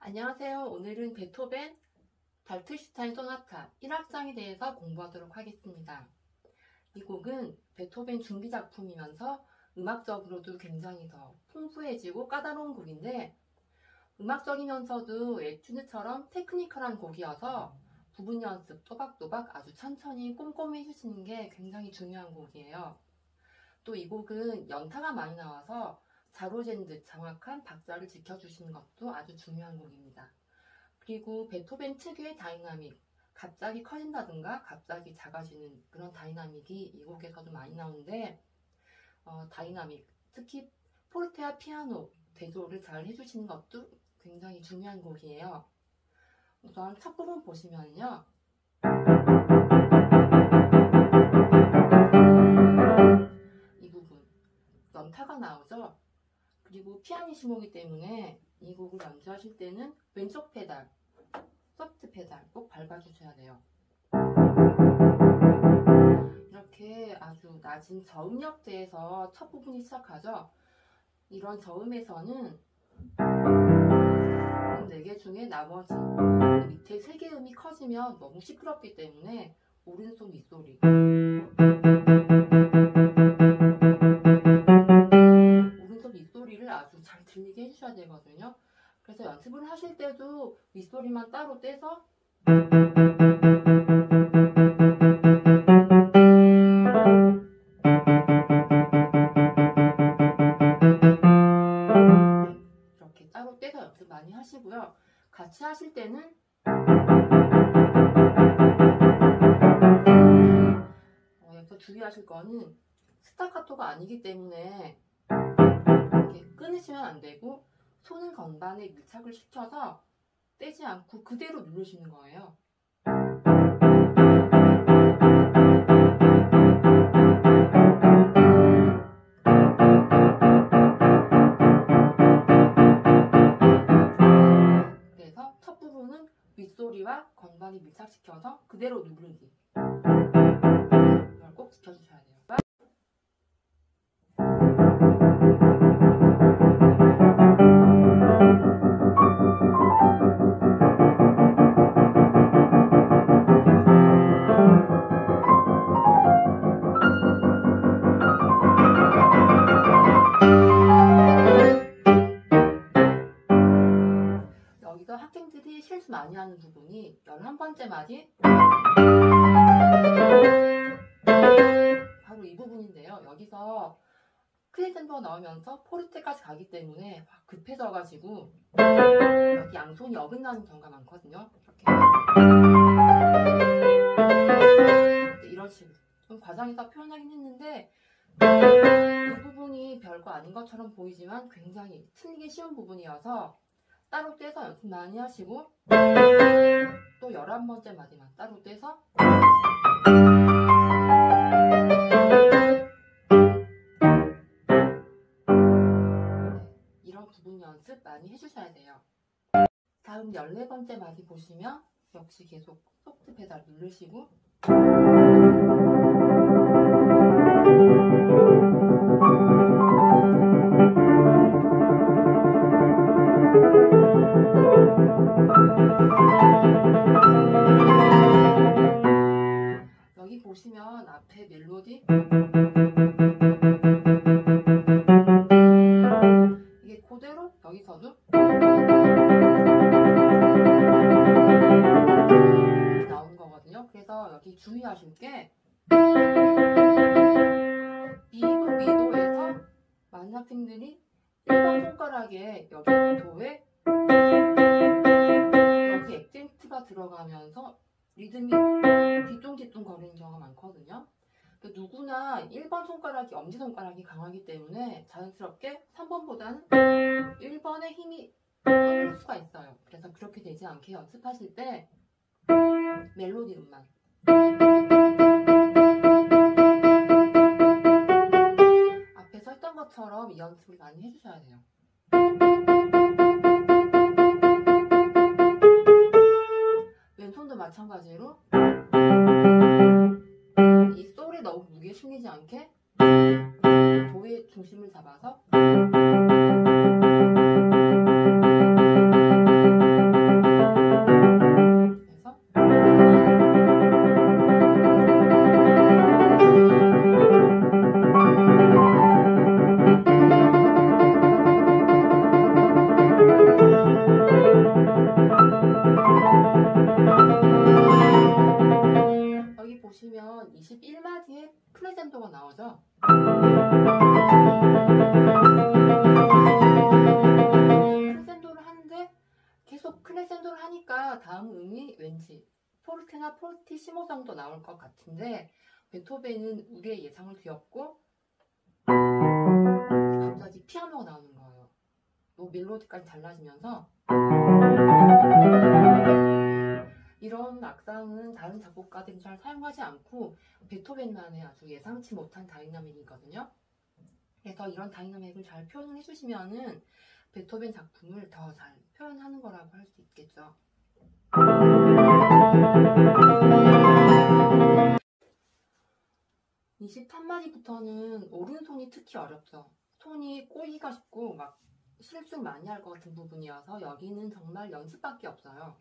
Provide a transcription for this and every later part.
안녕하세요. 오늘은 베토벤 발트슈타인 소나타 1악장에 대해서 공부하도록 하겠습니다. 이 곡은 베토벤 중기 작품이면서 음악적으로도 굉장히 더 풍부해지고 까다로운 곡인데 음악적이면서도 에튜드처럼 테크니컬한 곡이어서 부분 연습 또박또박 아주 천천히 꼼꼼히 해주시는 게 굉장히 중요한 곡이에요. 또 이 곡은 연타가 많이 나와서 자로잰 듯 정확한 박자를 지켜주시는 것도 아주 중요한 곡입니다. 그리고 베토벤 특유의 다이나믹, 갑자기 커진다든가 갑자기 작아지는 그런 dynamic이 이 곡에서도 많이 나오는데 어, 다이나믹, 특히 포르테와 피아노 대조를 잘 해주시는 것도 굉장히 중요한 곡이에요. 우선 첫 부분 보시면요. 이 부분 연타가 나오죠. 그리고 피아니시모기 때문에 이 곡을 연주하실 때는 왼쪽 페달, 소프트 페달 꼭 밟아주셔야 돼요. 이렇게 아주 낮은 저음역대에서 첫 부분이 시작하죠. 이런 저음에서는 음 4개 중에 나머지 밑에 3개 음이 커지면 너무 시끄럽기 때문에 오른손 윗소리 들리게 해주셔야 되거든요. 그래서 연습을 하실 때도 윗소리만 따로 떼서 이렇게 따로 떼서 연습 많이 하시고요. 같이 하실 때는 어, 주의하실 거는 스타카토가 아니기 때문에 이렇게 끊으시면 안 되고 손을 건반에 밀착을 시켜서 떼지 않고 그대로 누르시는 거예요. 그래서 첫 부분은 윗소리와 건반이 밀착시켜서 그대로 누르기. 하는 부분이 11번째 마디 바로 이 부분인데요. 여기서 크레센도가 나오면서 포르테까지 가기 때문에 막 급해져가지고 여기 양손이 어긋나는 경우가 많거든요. 이렇게 네, 이런 식으로 좀 과장해서 표현하긴 했는데 이 부분이 별거 아닌 것처럼 보이지만 굉장히 틀리기 쉬운 부분이어서 따로 떼서 연습 많이 하시고 또 11번째 마디만 따로 떼서 네, 이런 부분 연습 많이 해주셔야 돼요. 다음 14번째 마디 보시면 역시 계속 소프트 페달 누르시고 1번에 힘이 떨릴 수가 있어요. 그래서 그렇게 되지 않게 연습하실 때 멜로디 음만 앞에서 했던 것처럼 이 연습을 많이 해주셔야 돼요. 왼손도 마찬가지로 이 솔에 너무 무게 실리지 않게 도의 중심을 잡아서 정도 나올 것 같은데 베토벤은 우리의 예상을 뒤엎고 갑자기 피아노가 나오는 거예요. 또 멜로디까지 달라지면서 이런 악상은 다른 작곡가들이 잘 사용하지 않고 베토벤만의 아주 예상치 못한 dynamic이거든요. 그래서 이런 dynamic을 잘 표현해 주시면은 베토벤 작품을 더 잘 표현하는 거라고 할 수 있겠죠. 2 3마디부터는 오른손이 특히 어렵죠. 손이 꼬이기가 쉽고 막 실수 많이 할 것 같은 부분이어서 여기는 정말 연습밖에 없어요.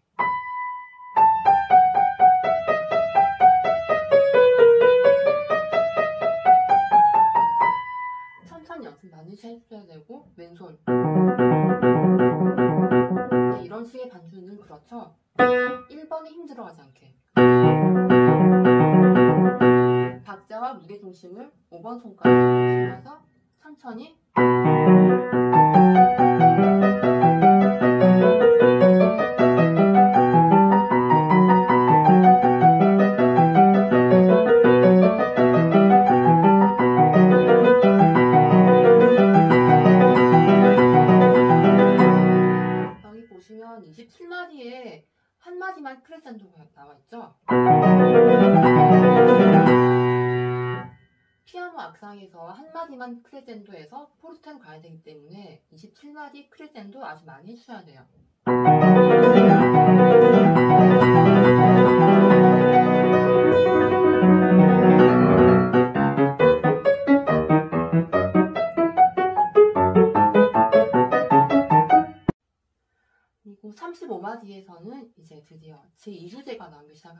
천천히 연습 많이 해주셔야 되고 왼손 네, 이런 식의 반주는 그렇죠. 1번에 힘 들어가지 않게 박자와 무게중심을 5번 손가락 주면서 천천히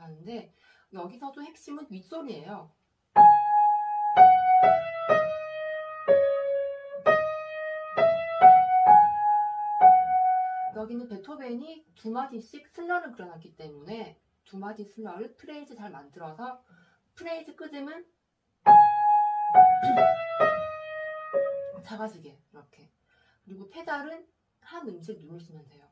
하는데 여기서도 핵심은 윗소리예요. 여기는 베토벤이 두 마디씩 슬러를 그려놨기 때문에 두 마디 슬러를 프레이즈 잘 만들어서 프레이즈 끝음은 작아지게 이렇게 그리고 페달은 한 음씩 누르시면 돼요.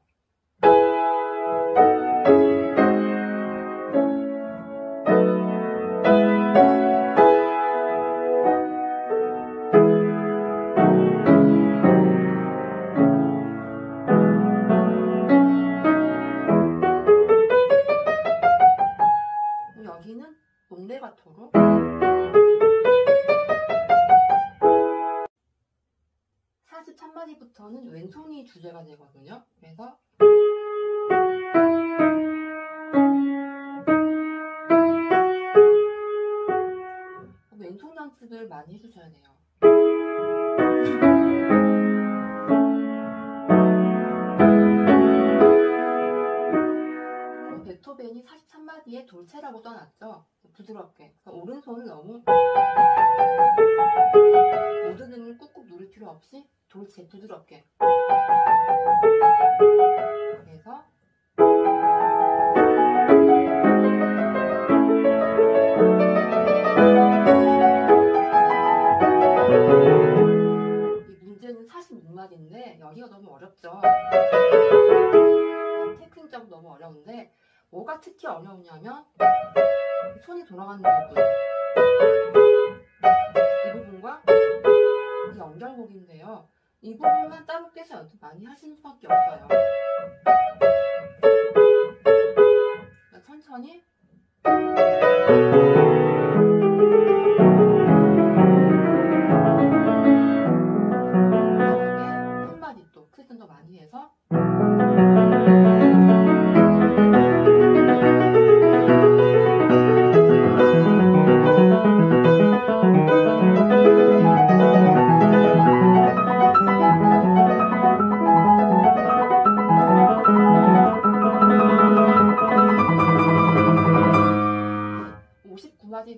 부터는 왼손이 주제가 되거든요. 그래서 왼손 연습을 많이 해주셔야 돼요. 베토벤이 43마디에 돌체라고 떠났죠. 부드럽게. 그래서 오른손을 너무 필요 없이 돌체 부드럽게. 그래서 이 문제는 46마디인데 여기가 너무 어렵죠. 테크닉적으로 너무 어려운데 뭐가 특히 어려우냐면 손이 돌아가는 부분 이 부분과 이 연결곡인데요. 이 부분만 따로 떼서 연습 많이 하시는 수밖에 없어요.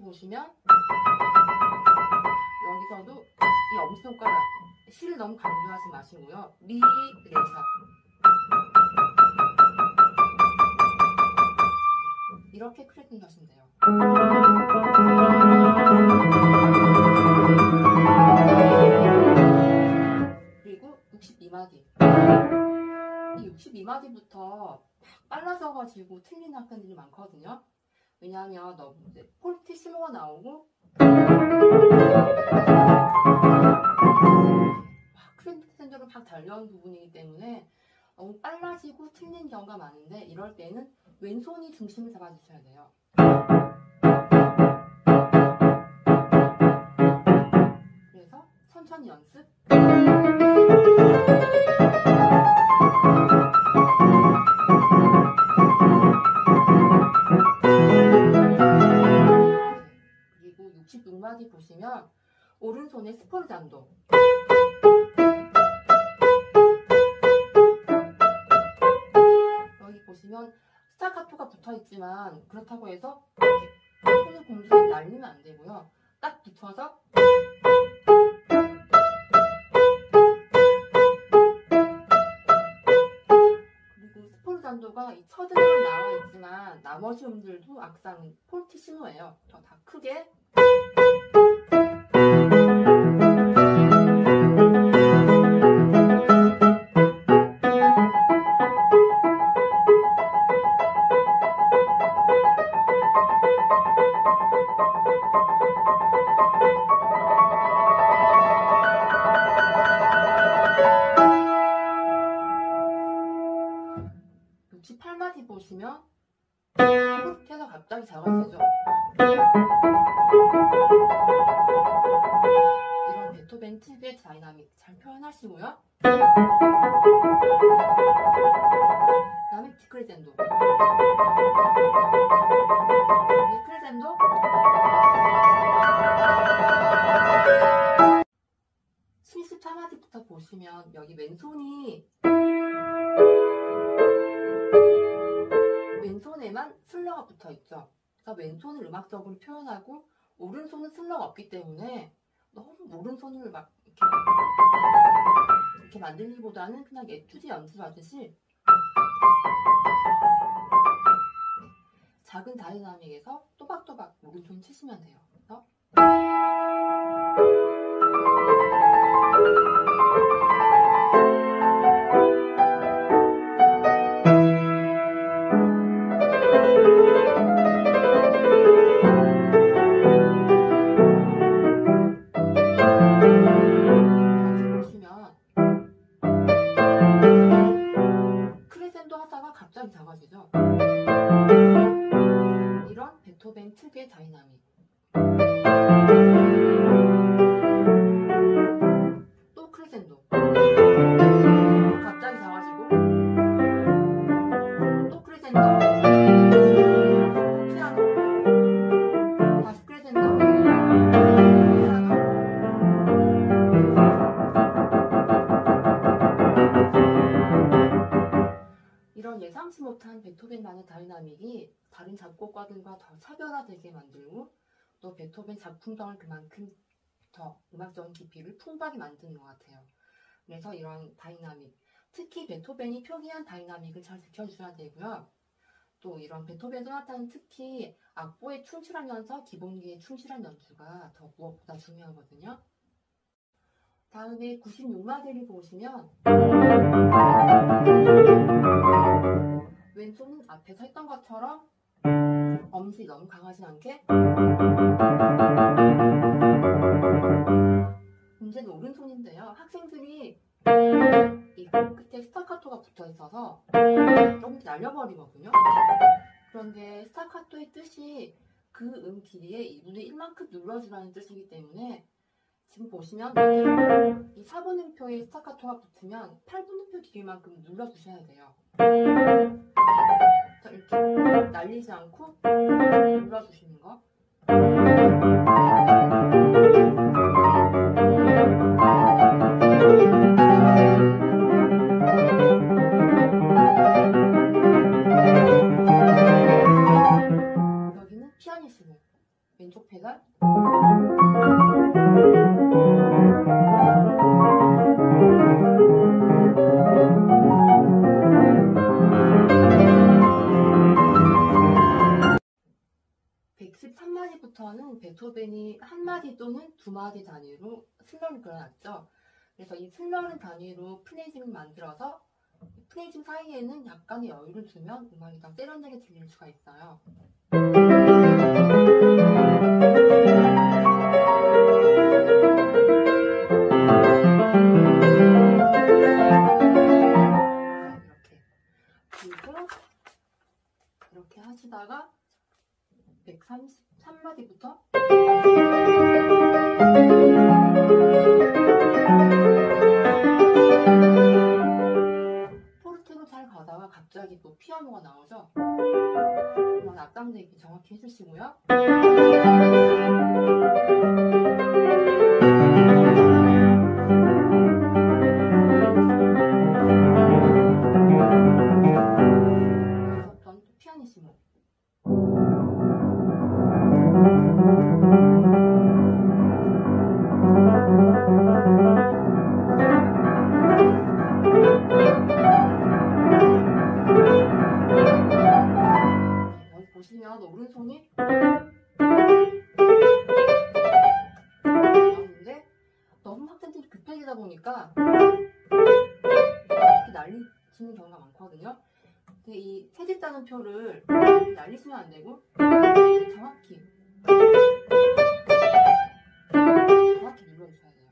보시면 여기서도 이 엄지손가락 실 너무 강조하지 마시고요. 미, 레, 사 이렇게 크래킹 하시면 돼요. 그리고 62마디. 이 62마디부터 빨라져가지고 틀린 악단들이 많거든요. 왜냐하면 너무 이제 폴티시모가 나오고 크레센저로 막 달려온 부분이기 때문에 너무 빨라지고 틀린 경우가 많은데 이럴 때는 왼손이 중심을 잡아주셔야 돼요. 그래서 천천히 연습. 오른손에 스포르잔도 여기 보시면 스타카토가 붙어 있지만 그렇다고 해서 이렇게 손을 공중에 날리면 안 되고요. 딱 붙어서 그리고 스포르잔도가 이 첫음만 나와 있지만 나머지 음들도 악상 폴티시노예요. 더 다 크게 디크레젠도. 디크레젠도. 칠십사 마디부터 보시면 여기 왼손이 왼손에만 슬러가 붙어 있죠. 그래서 왼손을 음악적으로 표현하고 오른손은 슬러가 없기 때문에 너무 오른손을 막 이렇게, 이렇게 만들기보다는 그냥 예투지 연습하듯이 작은 다이나믹에서 또박또박 오른손 치시면 돼요. 음악적인 깊이를 풍부하게 만드는 것 같아요. 그래서 이런 다이나믹, 특히 베토벤이 표기한 dynamic을 잘 지켜주셔야 되고요. 또 이런 베토벤 소나타는 특히 악보에 충실하면서 기본기에 충실한 연주가 더 무엇보다 중요하거든요. 다음에 96마디를 보시면 왼손은 앞에서 했던 것처럼 엄지 너무 강하지 않게 문제는 오른손인데요. 학생들이 이 끝에 스타카토가 붙어 있어서 조금 날려버리거든요. 그런데 스타카토의 뜻이 그 음 길이의 2분의 1만큼 눌러주라는 뜻이기 때문에 지금 보시면 이 4분음표에 스타카토가 붙으면 8분음표 길이만큼 눌러주셔야 돼요. 자, 이렇게 날리지 않고 눌러주시는 거. 여기는 피아니시모 왼쪽 페달 베토벤이 한 마디 또는 두 마디 단위로 슬러를 그려놨죠. 그래서 이 슬러를 단위로 프레이징을 만들어서 프레이징 사이에는 약간의 여유를 두면 음악이 더 세련되게 들릴 수가 있어요. 많거든요. 근데 이 세집다는 표를 날리시면 안 되고 정확히 정확히 눌러주셔야 돼요.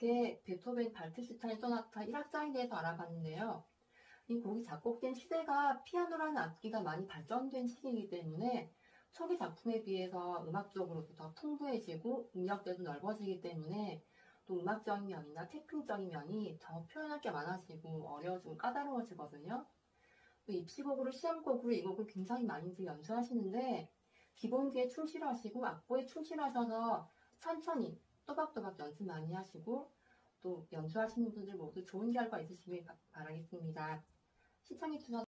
이렇게 베토벤 발트슈타인 소나타 1악장에 대해서 알아봤는데요. 이 곡이 작곡된 시대가 피아노라는 악기가 많이 발전된 시기이기 때문에 초기 작품에 비해서 음악적으로도 더 풍부해지고 음역대도 넓어지기 때문에 또 음악적인 면이나 테크닉적인 면이 더 표현할 게 많아지고 어려워지고 까다로워지거든요. 또 입시곡으로 시험곡으로 이 곡을 굉장히 많이들 연주하시는데 기본기에 충실하시고 악보에 충실하셔서 천천히 또박또박 연습 많이 하시고 또 연주하시는 분들 모두 좋은 결과 있으시길 바- 바라겠습니다. 시청해주셔서